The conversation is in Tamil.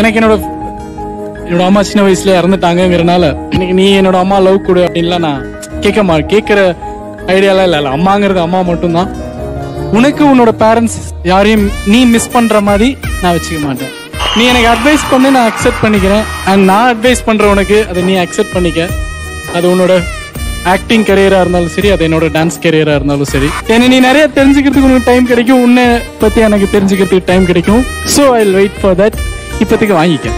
எனக்கு என்னோட என்னோட அம்மா சின்ன வயசுல இறந்துட்டாங்கங்கிறனால எனக்கு நீ என்னோட அம்மா லவ் கொடு அப்படின்லாம் நான் கேட்க மா கேட்குற ஐடியாலாம் இல்லை இல்லை. அம்மாங்கிறது அம்மா மட்டும்தான். உனக்கு உன்னோட பேரண்ட்ஸ் யாரையும் நீ மிஸ் பண்ற மாதிரி நான் வச்சுக்க மாட்டேன். நீ எனக்கு அட்வைஸ் பண்ணி நான் அக்செப்ட் பண்ணிக்கிறேன். அண்ட் நான் அட்வைஸ் பண்ற உனக்கு அதை நீ அக்செப்ட் பண்ணிக்க. அது உன்னோட ஆக்டிங் கரியரா இருந்தாலும் சரி அது என்னோட டான்ஸ் கரியரா இருந்தாலும் சரி. ஏன்னா நீ நிறைய தெரிஞ்சுக்கிறதுக்கு உனக்கு டைம் கிடைக்கும். உன்னை பத்தி எனக்கு தெரிஞ்சுக்கிறதுக்கு டைம் கிடைக்கும். So I wait for that ഇപ്പോഴത്തേക്ക് വാങ്ങിക്കാം.